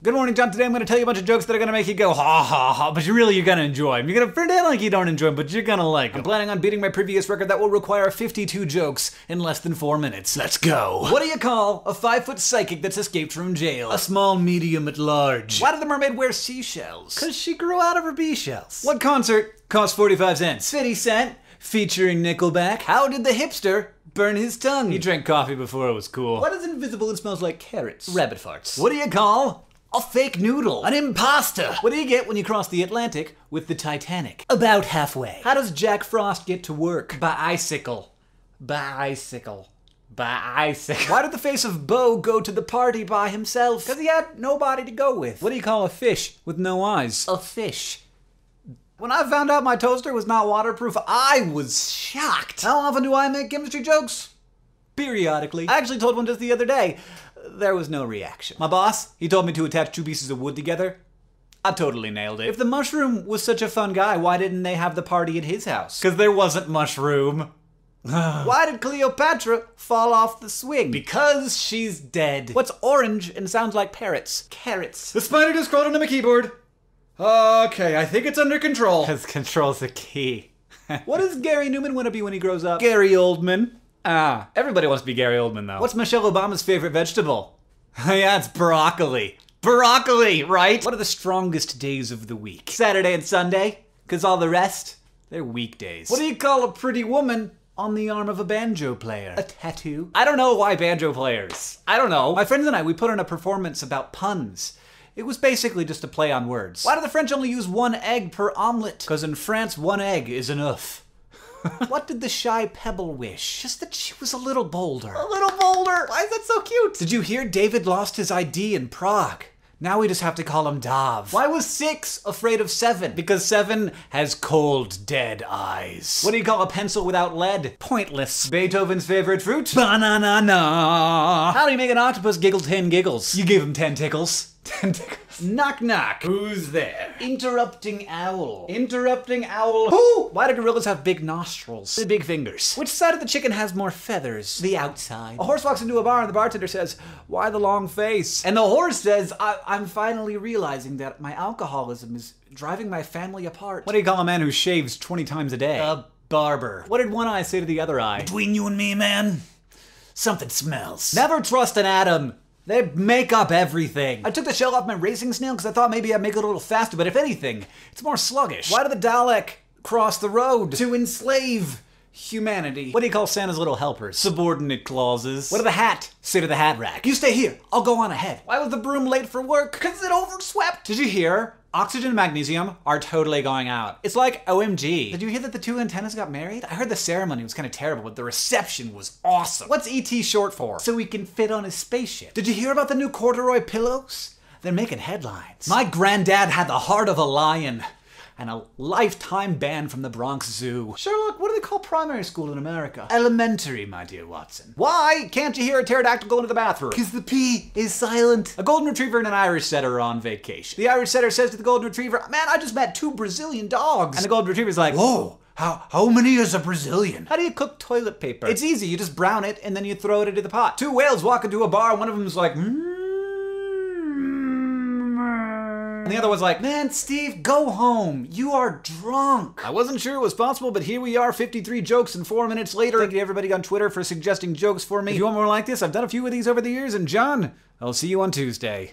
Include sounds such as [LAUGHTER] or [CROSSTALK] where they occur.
Good morning, John. Today I'm going to tell you a bunch of jokes that are going to make you go ha ha ha, but you really you're going to enjoy them. You're going to pretend like you don't enjoy them, but you're going to like them. I'm planning on beating my previous record that will require 52 jokes in less than four minutes. Let's go. What do you call a five foot psychic that's escaped from jail? A small medium at large. Why did the mermaid wear seashells? Because she grew out of her bee shells. What concert cost 45 cents? 50 cent. Featuring Nickelback. How did the hipster burn his tongue? He drank coffee before it was cool. What is invisible and smells like carrots? Rabbit farts. What do you call a fake noodle. An imposter. What do you get when you cross the Atlantic with the Titanic? About halfway. How does Jack Frost get to work? by Bicycle. Bicycle. Bicycle. Why did the Face of Boe go to the party by himself? Because he had nobody to go with. What do you call a fish with no eyes? A fish. When I found out my toaster was not waterproof, I was shocked. How often do I make chemistry jokes? Periodically. I actually told one just the other day there was no reaction. My boss, he told me to attach two pieces of wood together. I totally nailed it. If the mushroom was such a fun guy, why didn't they have the party at his house? Because there wasn't mushroom. [SIGHS] why did Cleopatra fall off the swing? Because she's dead. What's orange and sounds like parrots? Carrots. The spider just crawled into my keyboard. Okay, I think it's under control. Because control's the key. [LAUGHS] what does Gary Numan want to be when he grows up? Gary Oldman. Ah, everybody wants to be Gary Oldman, though. What's Michelle Obama's favorite vegetable? [LAUGHS] yeah, it's broccoli. Broccoli, right? What are the strongest days of the week? Saturday and Sunday? Because all the rest, they're weekdays. What do you call a pretty woman on the arm of a banjo player? A tattoo? I don't know why banjo players. I don't know. My friends and I, we put on a performance about puns. It was basically just a play on words. Why do the French only use one egg per omelette? Because in France, one egg is enough. What did the shy pebble wish? Just that she was a little bolder. A little bolder? Why is that so cute? Did you hear David lost his ID in Prague? Now we just have to call him Dav. Why was six afraid of seven? Because seven has cold, dead eyes. What do you call a pencil without lead? Pointless. Beethoven's favorite fruit? Banana. Na. How do you make an octopus giggle ten giggles? You give him ten tickles. Ten tickles. Knock knock. Who's there? Interrupting owl. Interrupting owl. Who? Why do gorillas have big nostrils? The big fingers. Which side of the chicken has more feathers? The outside. A horse walks into a bar and the bartender says, Why the long face? And the horse says, I- I'm finally realizing that my alcoholism is driving my family apart. What do you call a man who shaves 20 times a day? A barber. What did one eye say to the other eye? Between you and me, man, something smells. Never trust an atom. They make up everything. I took the shell off my racing snail because I thought maybe I'd make it a little faster, but if anything, it's more sluggish. Why did the Dalek cross the road? To enslave humanity. What do you call Santa's little helpers? Subordinate clauses. What did the hat say to the hat rack? You stay here, I'll go on ahead. Why was the broom late for work? Because it overswept. Did you hear? Oxygen and magnesium are totally going out. It's like OMG. Did you hear that the two antennas got married? I heard the ceremony was kind of terrible, but the reception was awesome. What's ET short for? So he can fit on his spaceship. Did you hear about the new corduroy pillows? They're making headlines. My granddad had the heart of a lion and a lifetime ban from the Bronx Zoo. Sherlock, what do they call primary school in America? Elementary, my dear Watson. Why can't you hear a pterodactyl go into the bathroom? Because the P is silent. A golden retriever and an Irish setter are on vacation. The Irish setter says to the golden retriever, Man, I just met two Brazilian dogs. And the golden retriever's like, Whoa. How, how many is a Brazilian? How do you cook toilet paper? It's easy. You just brown it and then you throw it into the pot. Two whales walk into a bar. One of them's like, mm. And the other was like, Man, Steve, go home. You are drunk. I wasn't sure it was possible, but here we are, 53 jokes and four minutes later. Thank you to everybody on Twitter for suggesting jokes for me. If you want more like this, I've done a few of these over the years, and John, I'll see you on Tuesday.